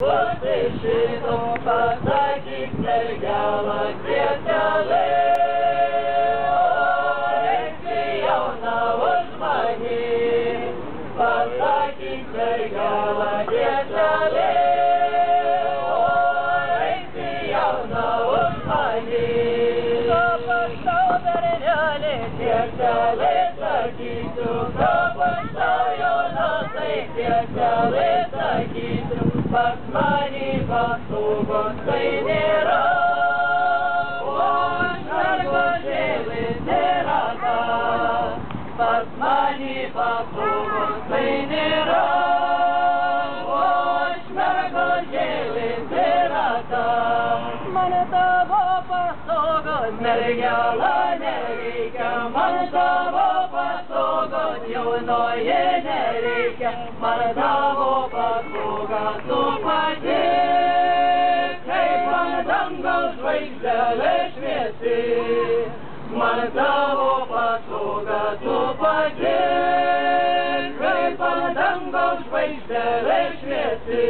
Вот решено посадить серьяло светлое. Yeah, yeah, yeah. Mane. Mergelą mane. Pas mani paslaugos tai nėra. Pas mani paslaugos tai nėra, o aš mergožėlis nėra ta. Man tavo paslaugos mergela nereikia, man tavo paslaugos jaunoje nereikia, man tavo paslaugos žvaigždelė šviesi. Man tavo paslauga tu pati, kaip ant dangaus žvaigždelė šviesi.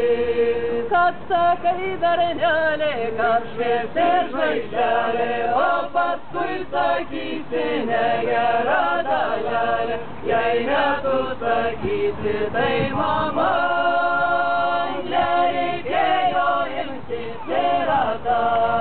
Kad sakai bernelė, kad šviesi žvaigždelė, o paskui sakysi negera dalelė. Jei ne tu sakysi, tai mama, nereikėjo imtis yra ta.